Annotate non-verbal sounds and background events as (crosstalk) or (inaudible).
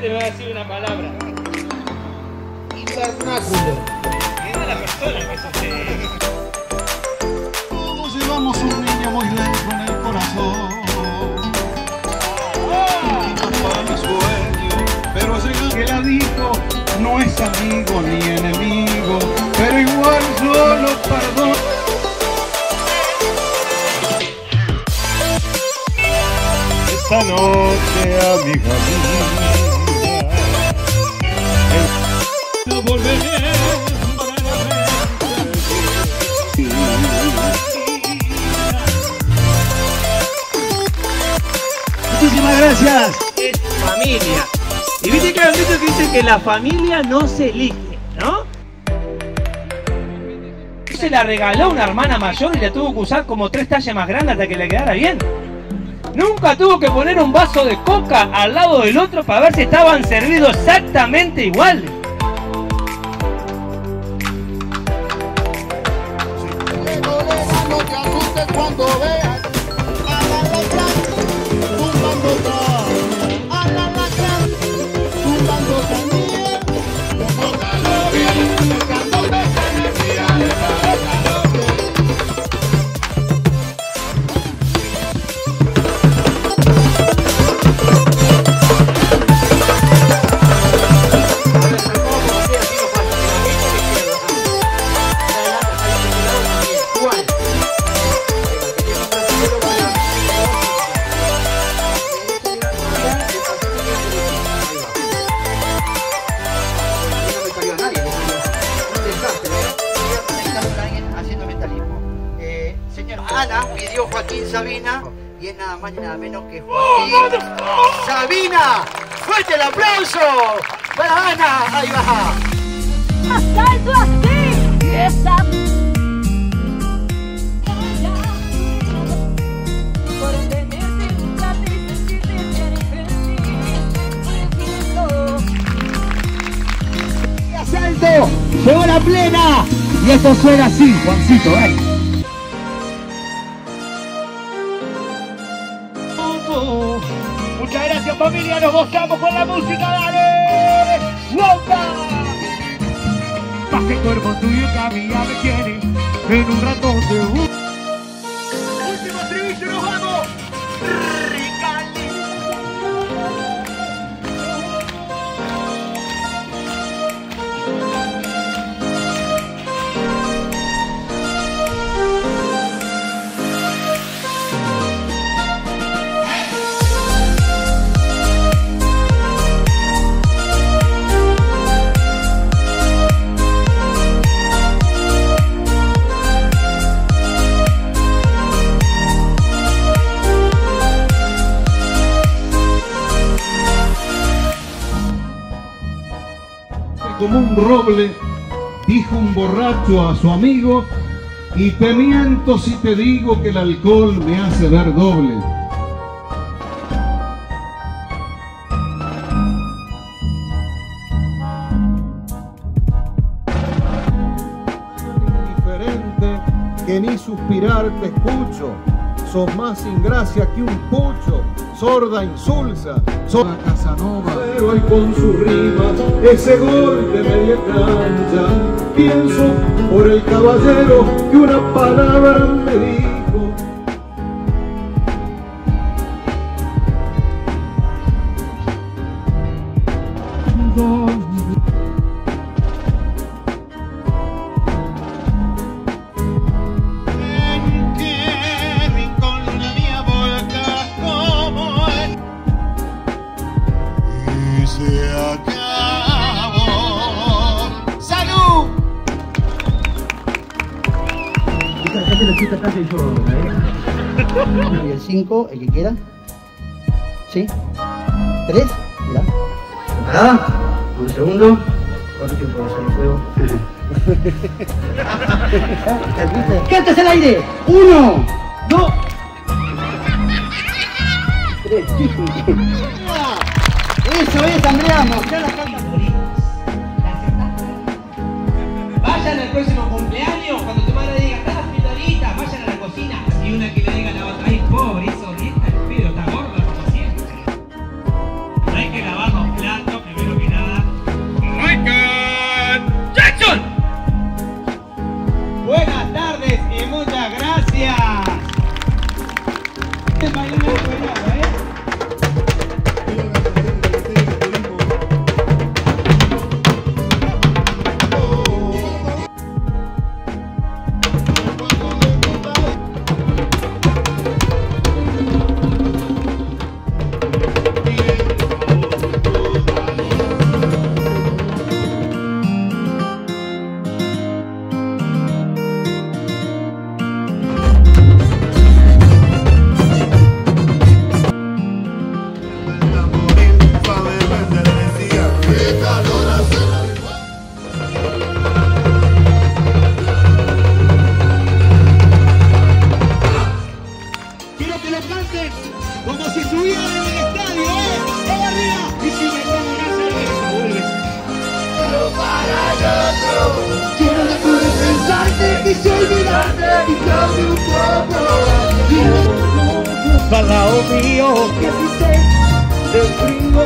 una palabra. Invernáculo. Mira la persona que eso Todos llevamos un niño muy dentro en el corazón. Para mi sueño, pero llega que la dijo, no es amigo ni enemigo, pero igual yo lo perdono. Esta noche, amiga mía, Muchísimas gracias. es familia. Y viste que hay que dice que la familia no se elige, ¿no? Se la regaló una hermana mayor y la tuvo que usar como tres tallas más grandes hasta que le quedara bien. Nunca tuvo que poner un vaso de coca al lado del otro para ver si estaban servidos exactamente iguales. Asustes cuando Joaquín Sabina y es nada más ni nada menos que Joaquín Sabina. ¡Fuerte el aplauso! Para Ana, ahí va. Salto así y esa por tenerte nunca te sentiste Y asalto, llegó la plena. Y esto suena así, Juancito, ¿eh? Familia, nos gozamos con la música, dale. ¡Womba! Más que cuerpo tuyo y cabilla me tiene en un rato de un como un roble, dijo un borracho a su amigo, y te miento si te digo que el alcohol me hace ver doble. Indiferente que ni suspirar te escucho, sos más sin gracia que un pucho, sorda insulsa, sorda Casanova. Pero con su rima, ese gol de media cancha, pienso por el caballero que una palabra me dijo. Y el 5, el que quiera. ¿Sí? ¿Tres? Mirá. ¿Preparada? Un segundo. ¿Cuánto tiempo va a ser el lista? ¡Cantas (laughs) al aire! ¡Uno! ¡Dos! ¡Tres! ¡Eso es, Andrea! ¡Mostrá la carta! Vayan al próximo cumpleaños, cuando tu vayan a la cocina. Y una que le diga a la otra, ay, pobre, es orienta el pedo, está gorda como siempre. No hay que lavar los platos, primero que nada. ¡Michael Jackson! Buenas tardes y muchas gracias. Como si estuvieran en el estadio, ¿eh? ¡Vamos arriba! Y si me cerveza, vuelves. Quiero dejar de pensarte, quise olvidarte y cambio un poco. Quiero para mío, que si sé de frío